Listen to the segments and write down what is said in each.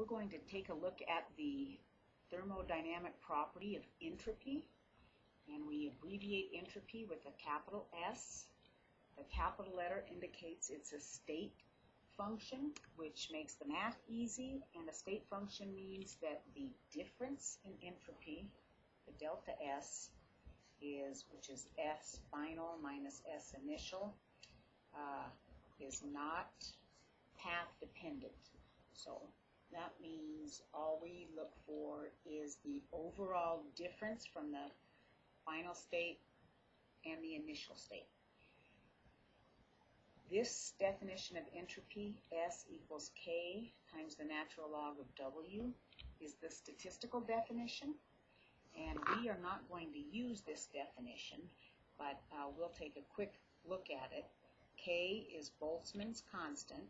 we're going to take a look at the thermodynamic property of entropy. And we abbreviate entropy with a capital S. The capital letter indicates it's a state function, which makes the math easy. And a state function means that the difference in entropy, the delta S, is, which is S final minus S initial, uh, is not path dependent. So that means all we look for is the overall difference from the final state and the initial state. This definition of entropy, S equals K times the natural log of W, is the statistical definition. And we are not going to use this definition, but uh, we'll take a quick look at it. K is Boltzmann's constant,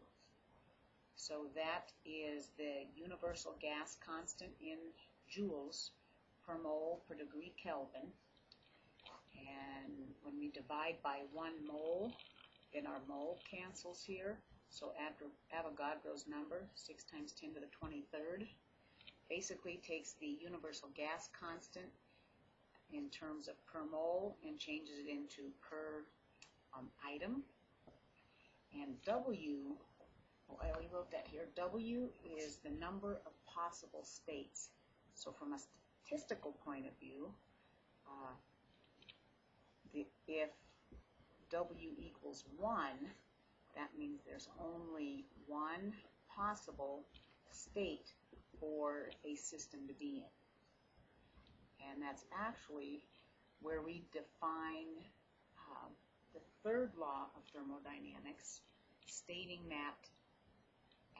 so that is the universal gas constant in joules per mole per degree Kelvin. And when we divide by one mole, then our mole cancels here. So Avogadro's number, 6 times 10 to the 23rd, basically takes the universal gas constant in terms of per mole and changes it into per um, item. And W I only wrote that here. W is the number of possible states. So from a statistical point of view, uh, the, if W equals 1, that means there's only one possible state for a system to be in. And that's actually where we define uh, the third law of thermodynamics, stating that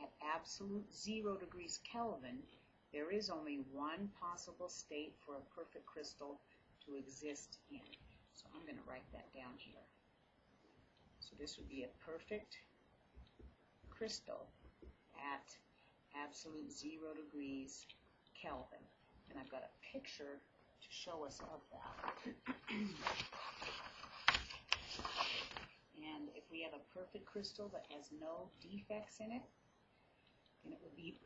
at absolute zero degrees Kelvin, there is only one possible state for a perfect crystal to exist in. So I'm going to write that down here. So this would be a perfect crystal at absolute zero degrees Kelvin. And I've got a picture to show us of that. and if we have a perfect crystal that has no defects in it, and it would be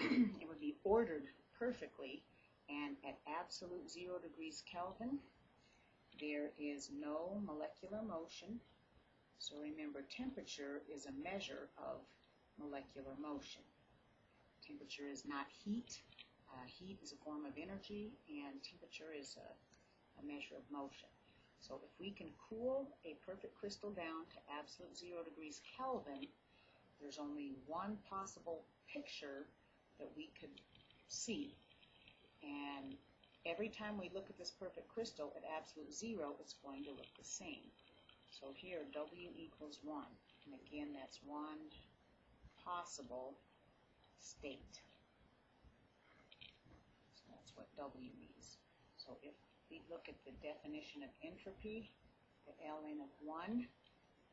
it would be ordered perfectly and at absolute zero degrees Kelvin. There is no molecular motion. So remember temperature is a measure of molecular motion. Temperature is not heat. Uh, heat is a form of energy and temperature is a, a measure of motion. So if we can cool a perfect crystal down to absolute zero degrees Kelvin there's only one possible picture that we could see. And every time we look at this perfect crystal at absolute zero, it's going to look the same. So here, W equals 1. And again, that's one possible state. So that's what W means. So if we look at the definition of entropy, the ln of 1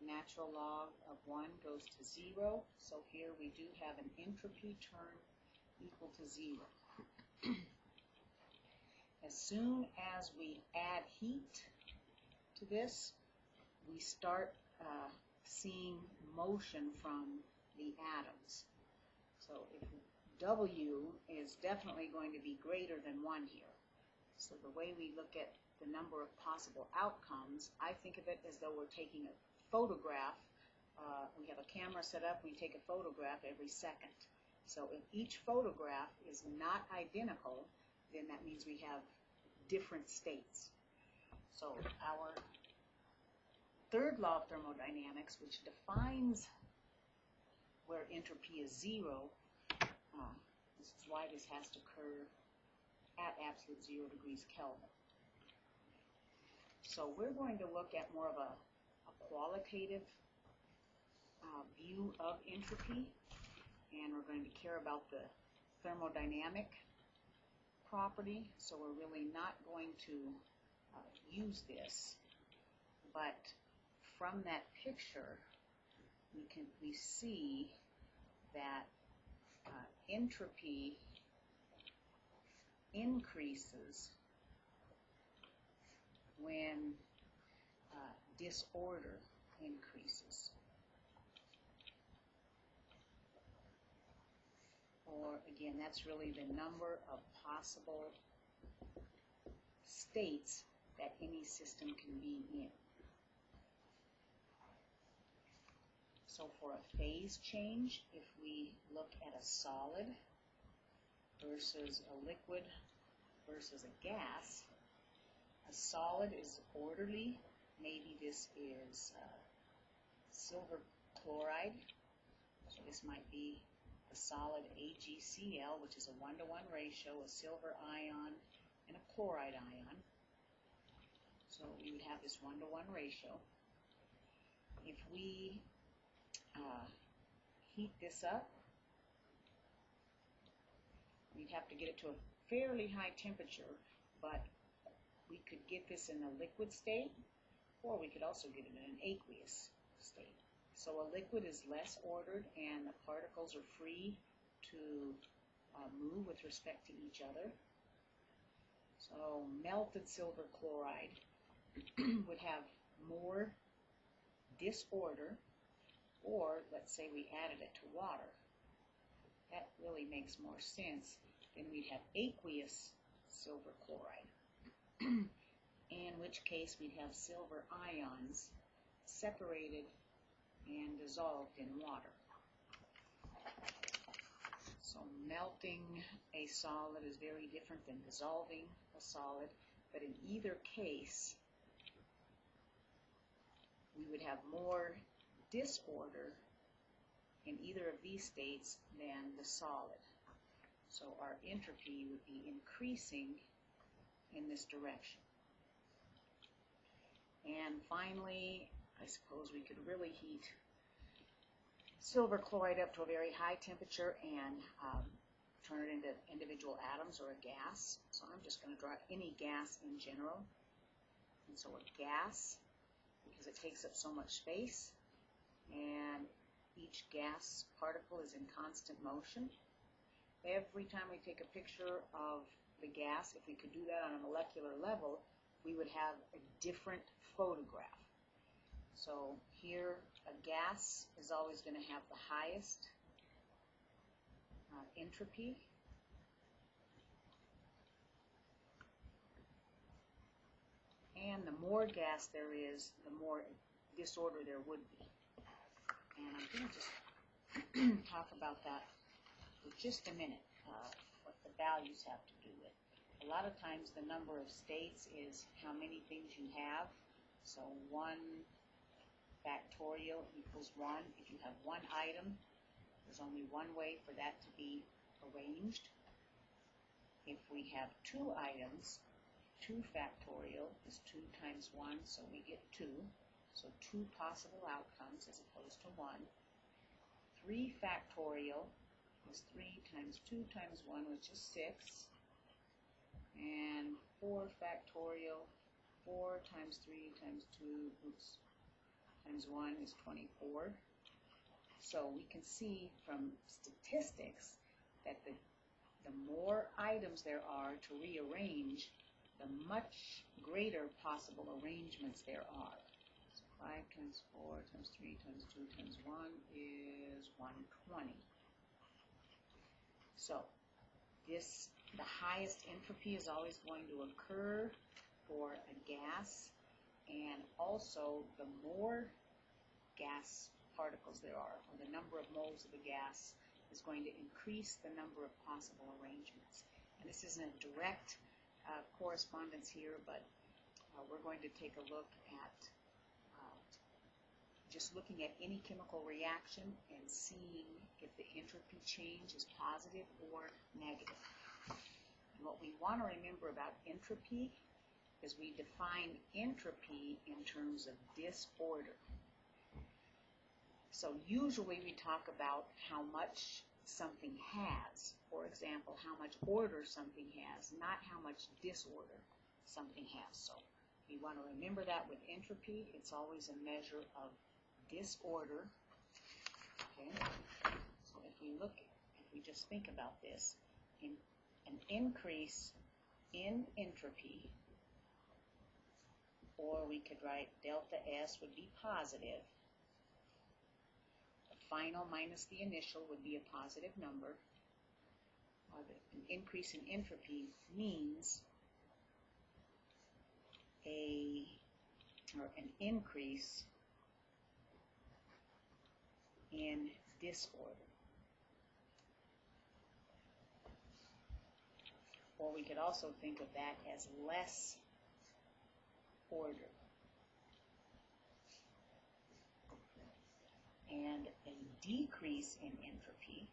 natural log of 1 goes to 0. So here we do have an entropy term equal to 0. as soon as we add heat to this, we start uh, seeing motion from the atoms. So if W is definitely going to be greater than 1 here. So the way we look at the number of possible outcomes, I think of it as though we're taking a photograph, uh, we have a camera set up, we take a photograph every second. So if each photograph is not identical, then that means we have different states. So our third law of thermodynamics, which defines where entropy is zero, uh, this is why this has to occur at absolute zero degrees Kelvin. So we're going to look at more of a a qualitative uh, view of entropy, and we're going to care about the thermodynamic property, so we're really not going to uh, use this. But from that picture, we can we see that uh, entropy increases when uh, disorder increases. Or again, that's really the number of possible states that any system can be in. So for a phase change, if we look at a solid versus a liquid versus a gas, a solid is orderly. Maybe this is uh, silver chloride. So this might be a solid AgCl, which is a one-to-one -one ratio, a silver ion and a chloride ion. So we would have this one-to-one -one ratio. If we uh, heat this up, we'd have to get it to a fairly high temperature, but we could get this in a liquid state, or we could also get it in an aqueous state. So a liquid is less ordered and the particles are free to uh, move with respect to each other. So melted silver chloride would have more disorder, or let's say we added it to water. That really makes more sense. Then we'd have aqueous silver chloride, which case we'd have silver ions separated and dissolved in water. So melting a solid is very different than dissolving a solid, but in either case, we would have more disorder in either of these states than the solid. So our entropy would be increasing in this direction. And finally, I suppose we could really heat silver chloride up to a very high temperature and um, turn it into individual atoms or a gas. So I'm just going to draw any gas in general. And so a gas, because it takes up so much space, and each gas particle is in constant motion. Every time we take a picture of the gas, if we could do that on a molecular level, we would have a different photograph. So here, a gas is always going to have the highest uh, entropy. And the more gas there is, the more disorder there would be. And I'm going to just talk about that for just a minute, uh, what the values have to do with. A lot of times the number of states is how many things you have. So one factorial equals 1. If you have one item, there's only one way for that to be arranged. If we have two items, 2 factorial is 2 times 1, so we get 2. So two possible outcomes as opposed to 1. 3 factorial is 3 times 2 times 1, which is 6. And 4 factorial, 4 times 3 times 2, oops, times 1 is 24. So we can see from statistics that the, the more items there are to rearrange, the much greater possible arrangements there are. So 5 times 4 times 3 times 2 times 1 is 120. So this, the highest entropy is always going to occur for a gas and also the more gas particles there are, or the number of moles of the gas, is going to increase the number of possible arrangements. And this isn't a direct uh, correspondence here, but uh, we're going to take a look at uh, just looking at any chemical reaction and seeing if the entropy change is positive or negative. And what we want to remember about entropy is we define entropy in terms of disorder. So usually we talk about how much something has. For example, how much order something has, not how much disorder something has. So we want to remember that with entropy, it's always a measure of disorder. Okay? So if we look, if we just think about this, in, an increase in entropy or we could write delta S would be positive. The final minus the initial would be a positive number. an increase in entropy means a or an increase in disorder. Or we could also think of that as less order. And a decrease in entropy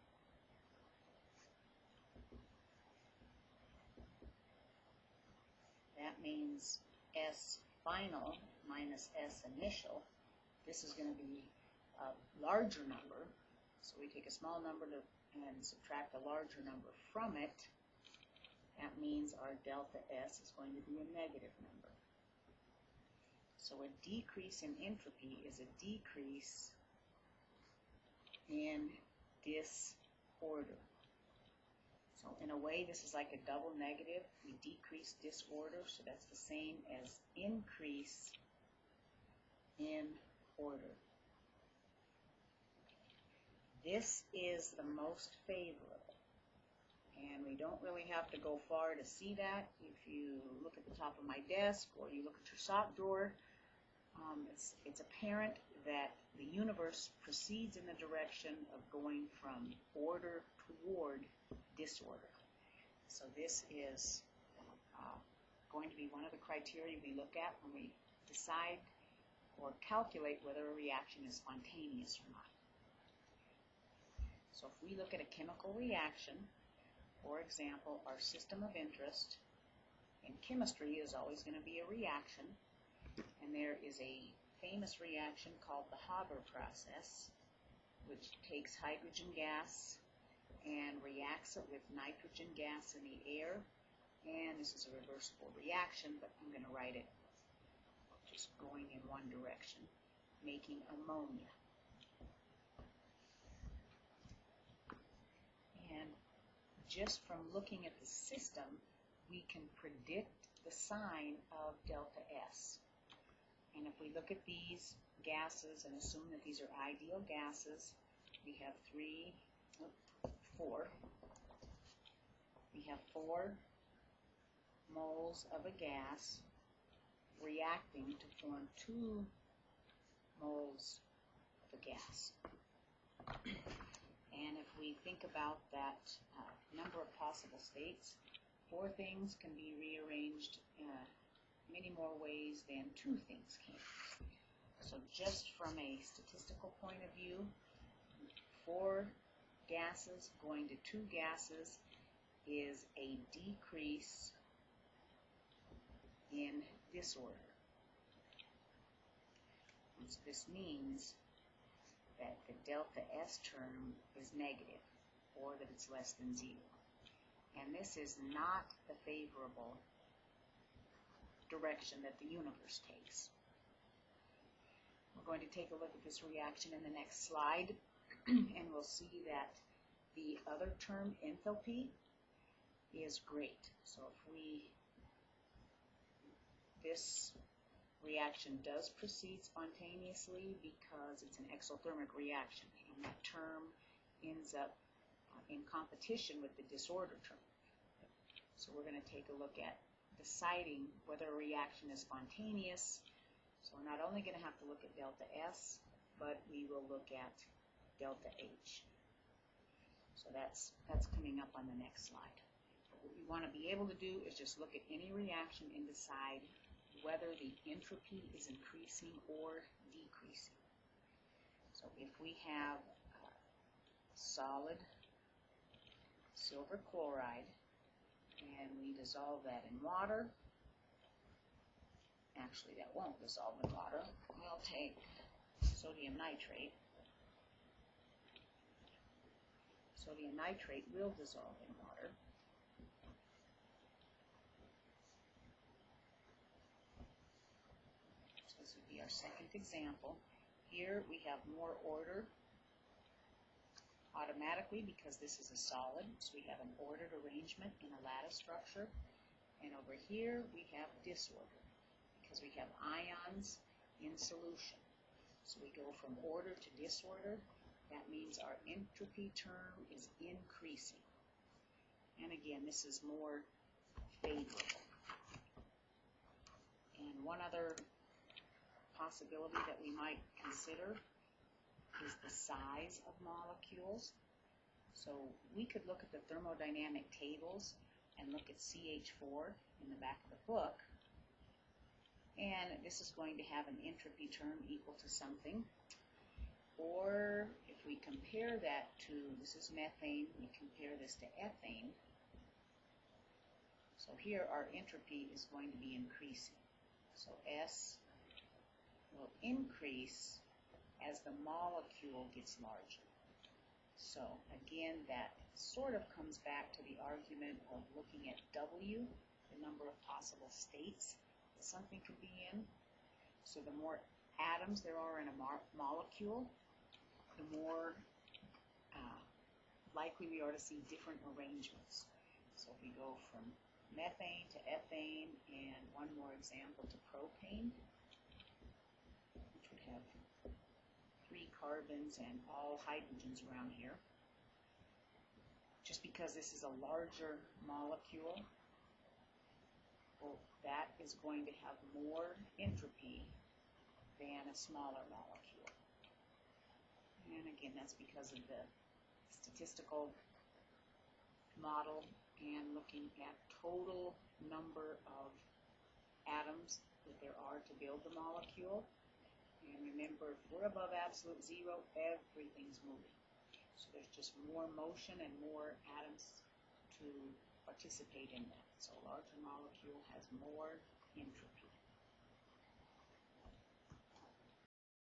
that means S final minus S initial. This is going to be a larger number. So we take a small number to, and subtract a larger number from it. That means our delta S is going to be a negative number. So a decrease in entropy is a decrease in disorder. So in a way, this is like a double negative. We decrease disorder, so that's the same as increase in order. This is the most favorable. And we don't really have to go far to see that. If you look at the top of my desk or you look at your sock drawer, um, it's, it's apparent that the universe proceeds in the direction of going from order toward disorder. So this is uh, going to be one of the criteria we look at when we decide or calculate whether a reaction is spontaneous or not. So if we look at a chemical reaction, for example, our system of interest in chemistry is always going to be a reaction, and there is a famous reaction called the Haber process, which takes hydrogen gas and reacts it with nitrogen gas in the air. And this is a reversible reaction, but I'm going to write it just going in one direction, making ammonia. And just from looking at the system, we can predict the sign of delta S. And if we look at these gases and assume that these are ideal gases, we have three, four. We have four moles of a gas reacting to form two moles of a gas. We think about that uh, number of possible states, four things can be rearranged in many more ways than two things can. So just from a statistical point of view, four gases going to two gases is a decrease in disorder. So this means that the delta S term is negative, or that it's less than zero. And this is not the favorable direction that the universe takes. We're going to take a look at this reaction in the next slide. and we'll see that the other term, enthalpy, is great. So if we, this reaction does proceed spontaneously because it's an exothermic reaction, and that term ends up uh, in competition with the disorder term. So we're going to take a look at deciding whether a reaction is spontaneous. So we're not only going to have to look at delta S, but we will look at delta H. So that's, that's coming up on the next slide. But what we want to be able to do is just look at any reaction and decide whether the entropy is increasing or decreasing. So if we have uh, solid silver chloride and we dissolve that in water, actually that won't dissolve in water, we'll take sodium nitrate sodium nitrate will dissolve in water. So this would be our second example. Here we have more order automatically because this is a solid, so we have an ordered arrangement in a lattice structure. And over here we have disorder because we have ions in solution. So we go from order to disorder that means our entropy term is increasing. And again, this is more favorable. And one other possibility that we might consider is the size of molecules. So we could look at the thermodynamic tables and look at CH4 in the back of the book. And this is going to have an entropy term equal to something. Or if we compare that to, this is methane, we compare this to ethane. So here our entropy is going to be increasing. So S will increase as the molecule gets larger. So again, that sort of comes back to the argument of looking at W, the number of possible states that something could be in. So the more atoms there are in a molecule, the more uh, likely we are to see different arrangements. So if we go from methane to ethane and one more example to propane, have three carbons and all hydrogens around here. Just because this is a larger molecule, well, that is going to have more entropy than a smaller molecule. And again, that's because of the statistical model and looking at total number of atoms that there are to build the molecule. And remember, if we're above absolute zero, everything's moving. So there's just more motion and more atoms to participate in that. So a larger molecule has more entropy.